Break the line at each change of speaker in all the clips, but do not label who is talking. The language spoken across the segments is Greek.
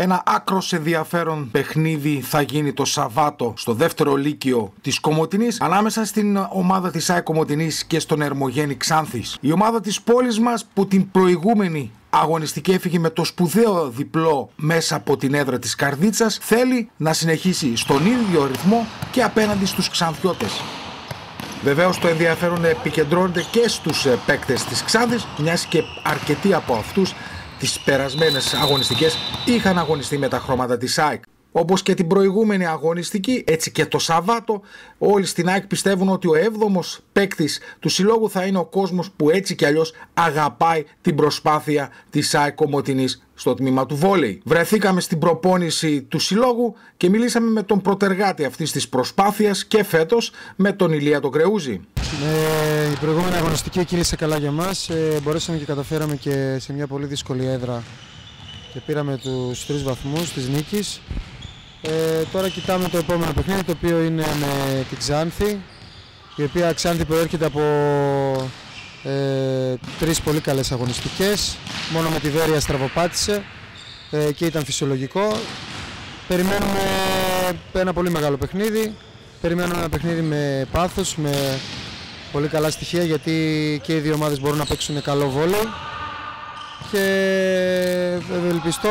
Ένα άκρος ενδιαφέρον παιχνίδι θα γίνει το Σαββάτο στο δεύτερο λύκειο της Κομωτινής ανάμεσα στην ομάδα της ΑΕ Κομωτινής και στον Ερμογέννη Ξάνθης. Η ομάδα της πόλης μας που την προηγούμενη αγωνιστική έφυγε με το σπουδαίο διπλό μέσα από την έδρα της Καρδίτσας θέλει να συνεχίσει στον ίδιο ρυθμό και απέναντι στους Ξανθιώτες. Βεβαίως το ενδιαφέρον επικεντρώνεται και στους ε, παίκτες της Ξάνθης μιας και αρκετοί από αυτούς τις περασμένες αγωνιστικές είχαν αγωνιστεί με τα χρώματα της ΑΕΚ. Όπως και την προηγούμενη αγωνιστική, έτσι και το Σαββάτο, όλοι στην ΑΕΚ πιστεύουν ότι ο 7ος παίκτης του συλλόγου θα είναι ο κόσμος που έτσι κι αλλιώς αγαπάει την προσπάθεια της ΑΕΚ Κομωτινής στο τμήμα του βόλεϊ. Βρεθήκαμε στην προπόνηση του συλλόγου και μιλήσαμε με τον προτεργάτη αυτής της προσπάθειας και φέτος με τον Ηλία τον Κρεούζη.
Ε, η προηγούμενη αγωνιστική κύλησε καλά για μας. Ε, μπορέσαμε και καταφέραμε και σε μια πολύ δύσκολη έδρα και πήραμε τους τρεις βαθμούς της νίκης. Ε, τώρα κοιτάμε το επόμενο παιχνίδι το οποίο είναι με την Ξάνθη η οποία Ξάνθη προέρχεται από ε, τρεις πολύ καλές αγωνιστικές. Μόνο με τη Βέρεια στραβοπάτησε ε, και ήταν φυσιολογικό. Περιμένουμε ένα πολύ μεγάλο παιχνίδι. Περιμένουμε ένα παιχνίδι με πάθος με πολύ καλά στοιχεία γιατί και οι δύο ομάδες μπορούν να παίξουν καλό βόλεϊ. Και ευελπιστώ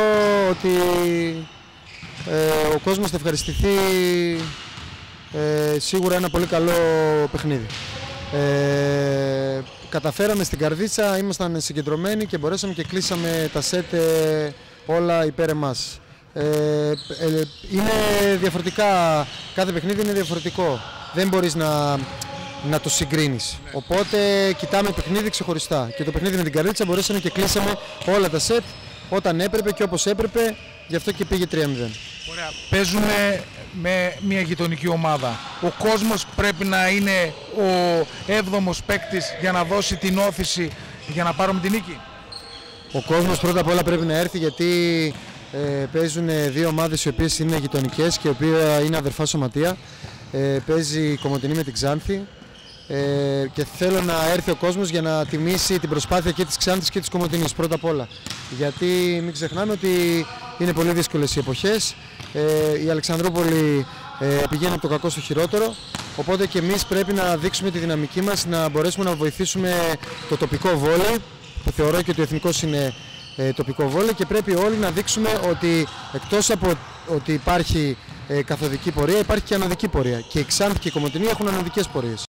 ότι ε, ο κόσμος θα ευχαριστηθεί ε, σίγουρα ένα πολύ καλό παιχνίδι. Ε, καταφέραμε στην καρδίτσα, ήμασταν συγκεντρωμένοι και μπορέσαμε και κλείσαμε τα σετ ε, όλα υπέρ εμάς. Ε, είναι διαφορετικά, κάθε παιχνίδι είναι διαφορετικό. Δεν μπορείς να, να το συγκρίνεις. Οπότε κοιτάμε παιχνίδι ξεχωριστά. Και το παιχνίδι με την καρδίτσα μπορέσαμε και κλείσαμε όλα τα σετ όταν έπρεπε και όπως έπρεπε, γι' αυτό και πήγε 3-0.
Ωραία. Παίζουμε με μια γειτονική ομάδα. Ο κόσμος πρέπει να είναι ο έβδομος παίκτης για να δώσει την όθηση για να πάρουμε την νίκη.
Ο κόσμος πρώτα απ' όλα πρέπει να έρθει γιατί ε, παίζουν δύο ομάδες οι οποίες είναι γειτονικές και οι οποίες είναι αδερφά σωματεία. Ε, παίζει η Κομωτινή με την Ξάνθη ε, και θέλω να έρθει ο κόσμος για να τιμήσει την προσπάθεια και της Ξάνθης και της Κομωτινής πρώτα απ' όλα. Γιατί μην ξεχνάμε ότι είναι πολύ δύσκολες οι εποχές. Ε, η Αλεξανδρούπολη ε, πηγαίνει από το κακό στο χειρότερο. Οπότε και εμείς πρέπει να δείξουμε τη δυναμική μας, να μπορέσουμε να βοηθήσουμε το τοπικό βόλεϊ, που θεωρώ και ότι ο εθνικός είναι ε, τοπικό βόλεϊ και πρέπει όλοι να δείξουμε ότι εκτός από ότι υπάρχει ε, καθοδική πορεία, υπάρχει και αναδική πορεία. Και η Ξάνθη και η Κομωτινή έχουν αναδικές πορείες.